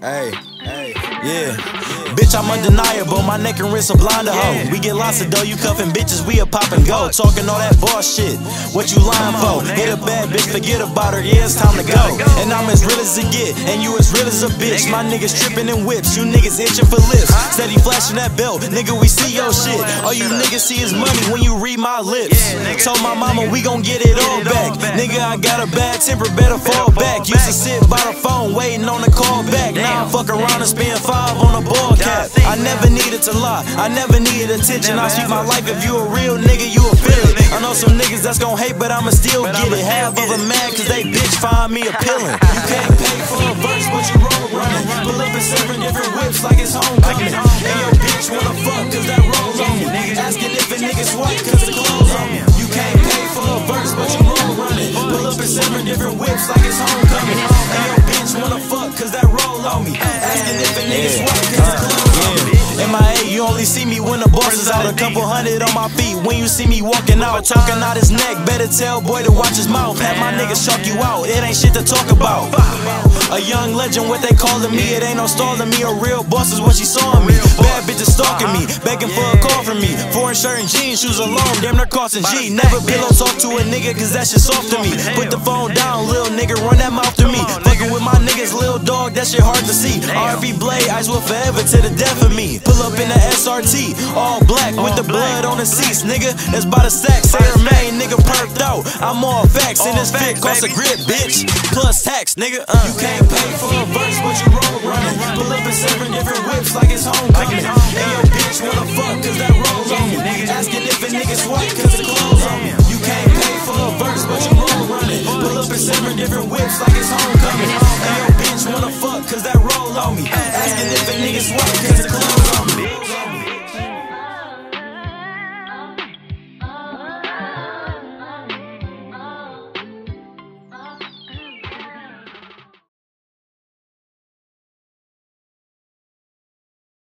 Hey, hey, yeah. Bitch, I'm undeniable. My neck and wrist are blind to hoe. We get lots of dough, you cuffin' bitches, we a pop and go. Talking all that boss shit. What you lying for? Hit a bad bitch, forget about her. Yeah, it's time to go. And I'm as real as it get, and you as real as a bitch. My niggas trippin' in whips, you niggas itching for lips. Steady flashing that belt, nigga, we see your shit. All you niggas see is money when you read my lips. Told my mama we gon' get it all back. Nigga, I got a bad temper, better fall back. Used to sit by the phone waiting on the call back. Now I fuck around and spend five on a. I never needed to lie, I never needed attention. I speak my life, if you a real nigga, you a it. I know some niggas that's gon' hate, but I'ma still get it. Half of them mad cause they bitch find me appealing. You can't pay for a verse, but you roll running. Pull up in seven different whips like it's homecoming. And your bitch wanna fuck cause that rolls on me. Asking if a nigga swipe cause the clothes on me. You can't pay for a verse, but you roll running. Pull up in seven different whips like it's homecoming. Only see me when the boss is out. A couple hundred on my feet when you see me walking out. Talking out his neck, better tell boy to watch his mouth. Have my niggas chalk you out, it ain't shit to talk about. A young legend, what they calling me, it ain't no stalling me. A real boss is what she saw in me. Bad bitches stalking me, begging for a call from me. Foreign shirt and jeans, shoes alone, damn they're costing G. Never pillow talk to a nigga, cause that shit soft to me. Put the phone down, that shit hard to see. RV Blade, ice will forever to the death of me. Pull up in the SRT, all black with the blood on the seats, nigga. That's by the sack. Say main nigga perked out. I'm all facts, and this fit cost a grip, bitch. Plus tax, nigga. Uh. You can't pay for a verse, but you roll running. Pull up in seven different whips like it's homecoming. And your bitch wanna fuck cause that rolls on me. Asking if a nigga swipe cause the clothes on me. You can't pay for a verse, but you roll running. Pull up in seven different whips like it's homecoming. On me. Asking if a nigga swipe cause